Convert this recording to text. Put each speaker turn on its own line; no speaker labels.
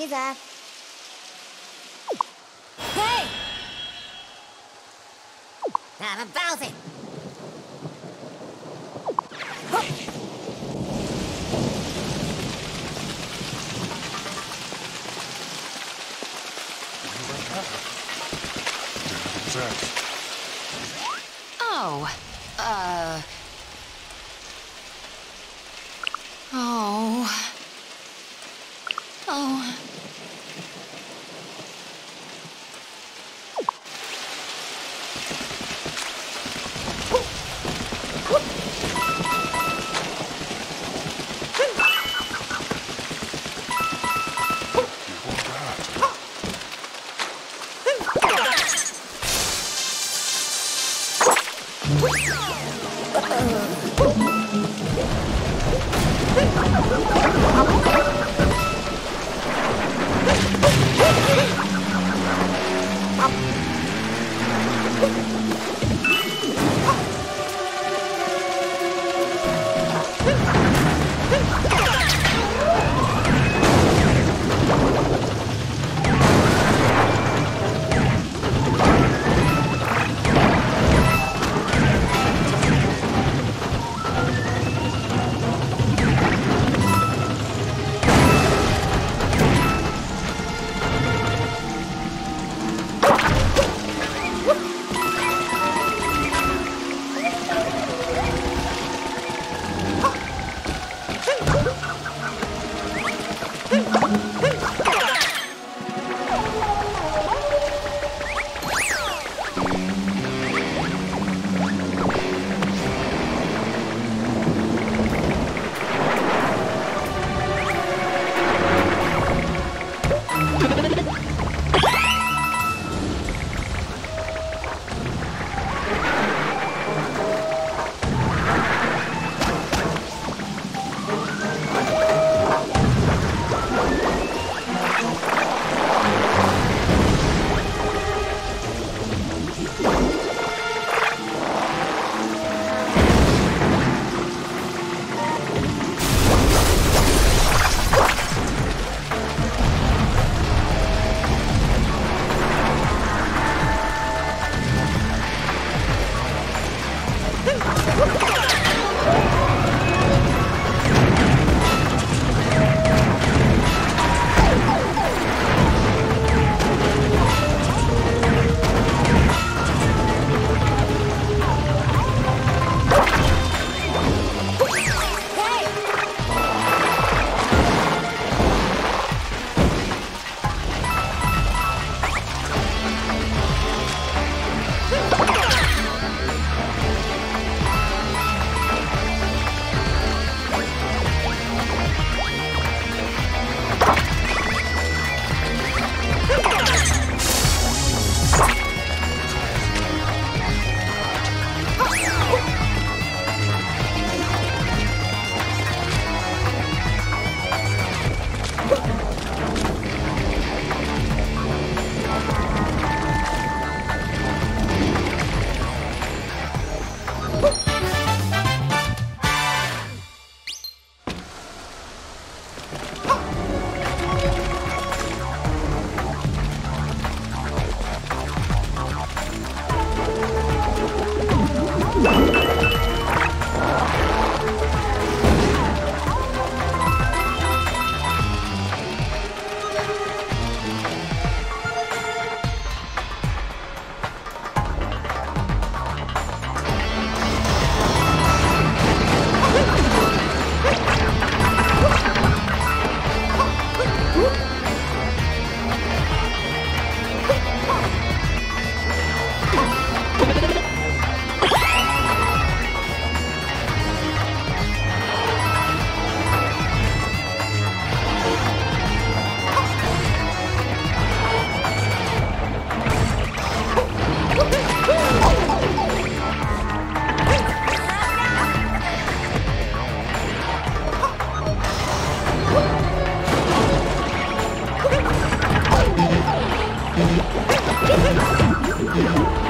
Pizza.
Hey!
I'm bouncing.
Thank
you.